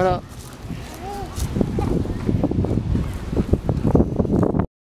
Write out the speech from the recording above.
ほら